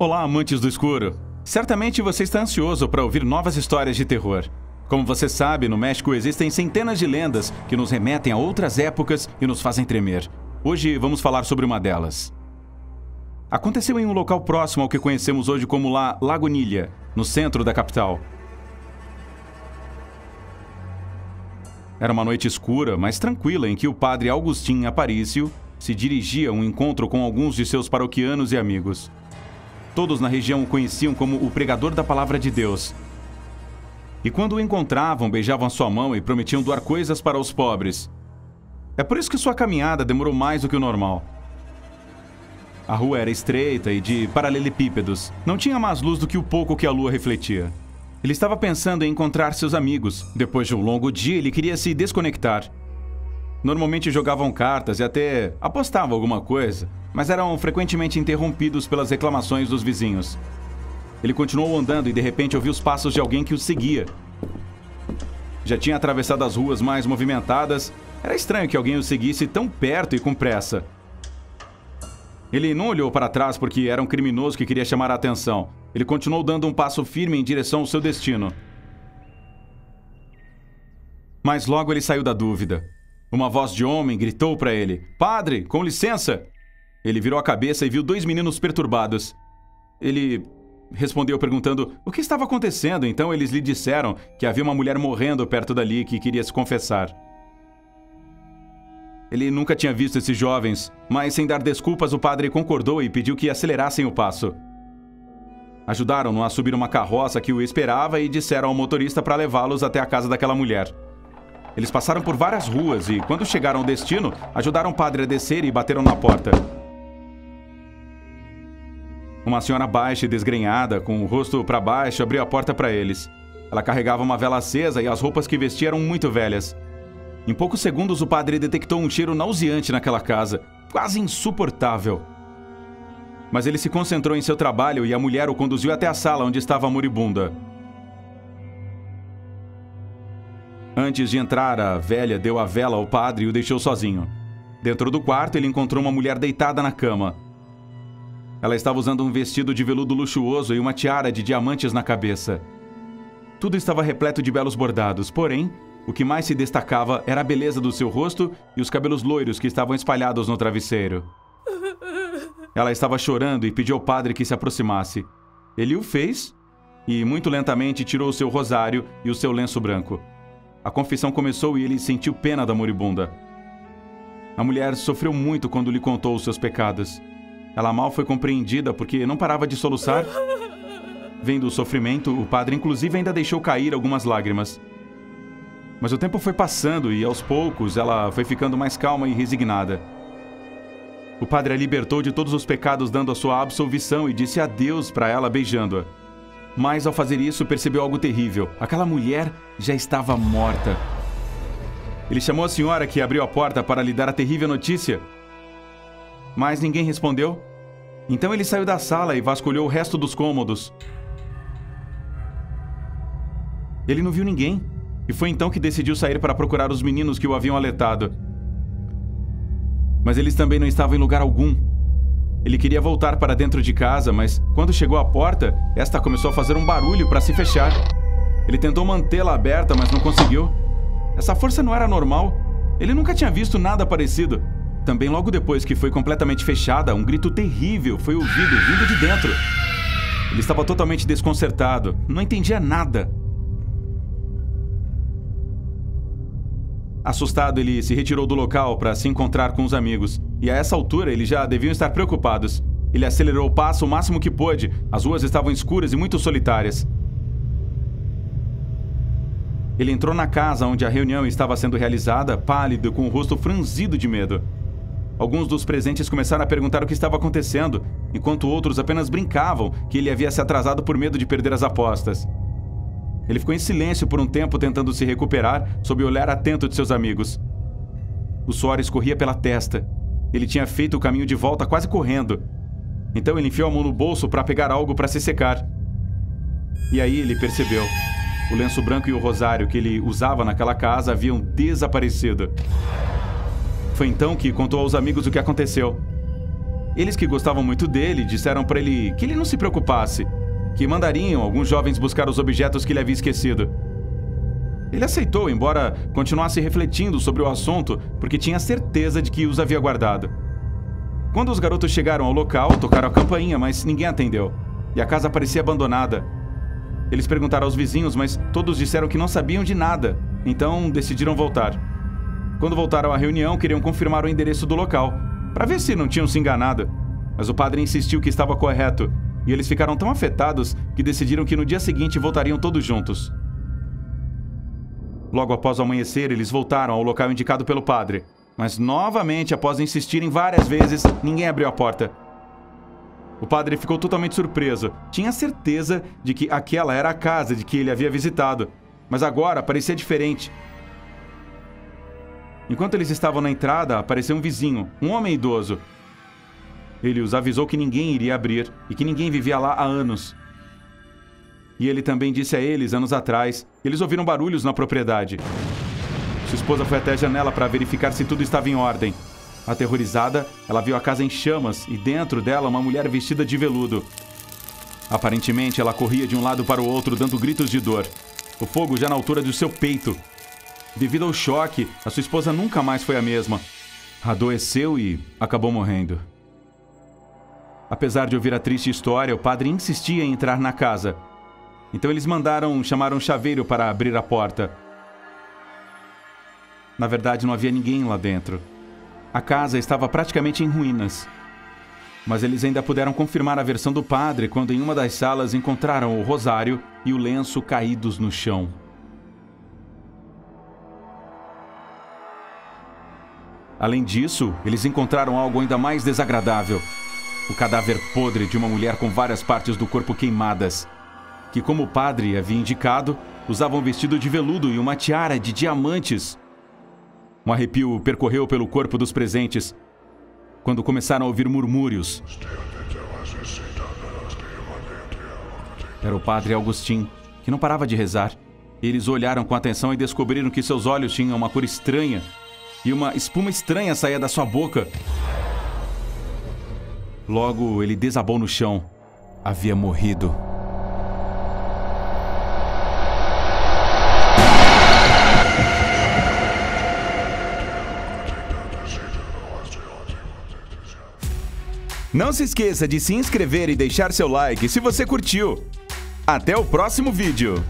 Olá, amantes do escuro. Certamente você está ansioso para ouvir novas histórias de terror. Como você sabe, no México existem centenas de lendas que nos remetem a outras épocas e nos fazem tremer. Hoje vamos falar sobre uma delas. Aconteceu em um local próximo ao que conhecemos hoje como La Lagunilha, no centro da capital. Era uma noite escura, mas tranquila, em que o padre Agustin Aparício se dirigia a um encontro com alguns de seus paroquianos e amigos. Todos na região o conheciam como o pregador da palavra de Deus. E quando o encontravam, beijavam sua mão e prometiam doar coisas para os pobres. É por isso que sua caminhada demorou mais do que o normal. A rua era estreita e de paralelepípedos. Não tinha mais luz do que o pouco que a lua refletia. Ele estava pensando em encontrar seus amigos. Depois de um longo dia, ele queria se desconectar. Normalmente jogavam cartas e até apostavam alguma coisa, mas eram frequentemente interrompidos pelas reclamações dos vizinhos. Ele continuou andando e de repente ouviu os passos de alguém que o seguia. Já tinha atravessado as ruas mais movimentadas. Era estranho que alguém o seguisse tão perto e com pressa. Ele não olhou para trás porque era um criminoso que queria chamar a atenção. Ele continuou dando um passo firme em direção ao seu destino. Mas logo ele saiu da dúvida. Uma voz de homem gritou para ele: Padre, com licença! Ele virou a cabeça e viu dois meninos perturbados. Ele respondeu perguntando o que estava acontecendo, então eles lhe disseram que havia uma mulher morrendo perto dali que queria se confessar. Ele nunca tinha visto esses jovens, mas sem dar desculpas, o padre concordou e pediu que acelerassem o passo. Ajudaram-no a subir uma carroça que o esperava e disseram ao motorista para levá-los até a casa daquela mulher. Eles passaram por várias ruas e, quando chegaram ao destino, ajudaram o padre a descer e bateram na porta. Uma senhora baixa e desgrenhada, com o rosto para baixo, abriu a porta para eles. Ela carregava uma vela acesa e as roupas que vestia eram muito velhas. Em poucos segundos, o padre detectou um cheiro nauseante naquela casa, quase insuportável. Mas ele se concentrou em seu trabalho e a mulher o conduziu até a sala onde estava a moribunda. Antes de entrar, a velha deu a vela ao padre e o deixou sozinho. Dentro do quarto, ele encontrou uma mulher deitada na cama. Ela estava usando um vestido de veludo luxuoso e uma tiara de diamantes na cabeça. Tudo estava repleto de belos bordados, porém, o que mais se destacava era a beleza do seu rosto e os cabelos loiros que estavam espalhados no travesseiro. Ela estava chorando e pediu ao padre que se aproximasse. Ele o fez e, muito lentamente, tirou o seu rosário e o seu lenço branco. A confissão começou e ele sentiu pena da moribunda. A mulher sofreu muito quando lhe contou os seus pecados. Ela mal foi compreendida porque não parava de soluçar. Vendo o sofrimento, o padre inclusive ainda deixou cair algumas lágrimas. Mas o tempo foi passando e, aos poucos, ela foi ficando mais calma e resignada. O padre a libertou de todos os pecados, dando a sua absolvição e disse adeus para ela, beijando-a. Mas ao fazer isso, percebeu algo terrível. Aquela mulher já estava morta. Ele chamou a senhora que abriu a porta para lhe dar a terrível notícia. Mas ninguém respondeu. Então ele saiu da sala e vasculhou o resto dos cômodos. Ele não viu ninguém. E foi então que decidiu sair para procurar os meninos que o haviam alertado. Mas eles também não estavam em lugar algum. Ele queria voltar para dentro de casa, mas quando chegou à porta, esta começou a fazer um barulho para se fechar. Ele tentou mantê-la aberta, mas não conseguiu. Essa força não era normal. Ele nunca tinha visto nada parecido. Também logo depois que foi completamente fechada, um grito terrível foi ouvido vindo de dentro. Ele estava totalmente desconcertado, não entendia nada. Assustado, ele se retirou do local para se encontrar com os amigos. E a essa altura, eles já deviam estar preocupados. Ele acelerou o passo o máximo que pôde. As ruas estavam escuras e muito solitárias. Ele entrou na casa onde a reunião estava sendo realizada, pálido, com o rosto franzido de medo. Alguns dos presentes começaram a perguntar o que estava acontecendo, enquanto outros apenas brincavam que ele havia se atrasado por medo de perder as apostas. Ele ficou em silêncio por um tempo tentando se recuperar sob o olhar atento de seus amigos. O suor escorria pela testa. Ele tinha feito o caminho de volta quase correndo. Então ele enfiou a mão no bolso para pegar algo para se secar. E aí ele percebeu. O lenço branco e o rosário que ele usava naquela casa haviam desaparecido. Foi então que contou aos amigos o que aconteceu. Eles que gostavam muito dele disseram para ele que ele não se preocupasse, que mandariam alguns jovens buscar os objetos que ele havia esquecido. Ele aceitou, embora continuasse refletindo sobre o assunto, porque tinha certeza de que os havia guardado. Quando os garotos chegaram ao local, tocaram a campainha, mas ninguém atendeu, e a casa parecia abandonada. Eles perguntaram aos vizinhos, mas todos disseram que não sabiam de nada, então decidiram voltar. Quando voltaram à reunião, queriam confirmar o endereço do local, para ver se não tinham se enganado. Mas o padre insistiu que estava correto, e eles ficaram tão afetados que decidiram que no dia seguinte voltariam todos juntos. Logo após o amanhecer, eles voltaram ao local indicado pelo padre. Mas novamente, após insistirem várias vezes, ninguém abriu a porta. O padre ficou totalmente surpreso. Tinha certeza de que aquela era a casa de que ele havia visitado, mas agora parecia diferente. Enquanto eles estavam na entrada, apareceu um vizinho, um homem idoso. Ele os avisou que ninguém iria abrir e que ninguém vivia lá há anos. E ele também disse a eles, anos atrás, eles ouviram barulhos na propriedade. Sua esposa foi até a janela para verificar se tudo estava em ordem. Aterrorizada, ela viu a casa em chamas e dentro dela uma mulher vestida de veludo. Aparentemente, ela corria de um lado para o outro, dando gritos de dor. O fogo já na altura do seu peito. Devido ao choque, a sua esposa nunca mais foi a mesma. Adoeceu e acabou morrendo. Apesar de ouvir a triste história, o padre insistia em entrar na casa. Então eles mandaram chamar um chaveiro para abrir a porta. Na verdade, não havia ninguém lá dentro. A casa estava praticamente em ruínas. Mas eles ainda puderam confirmar a versão do padre quando em uma das salas encontraram o rosário e o lenço caídos no chão. Além disso, eles encontraram algo ainda mais desagradável: o cadáver podre de uma mulher com várias partes do corpo queimadas que, como o padre havia indicado, usava um vestido de veludo e uma tiara de diamantes. Um arrepio percorreu pelo corpo dos presentes quando começaram a ouvir murmúrios. Era o padre Agostinho, que não parava de rezar. Eles olharam com atenção e descobriram que seus olhos tinham uma cor estranha e uma espuma estranha saía da sua boca. Logo, ele desabou no chão. Havia morrido. Não se esqueça de se inscrever e deixar seu like se você curtiu. Até o próximo vídeo!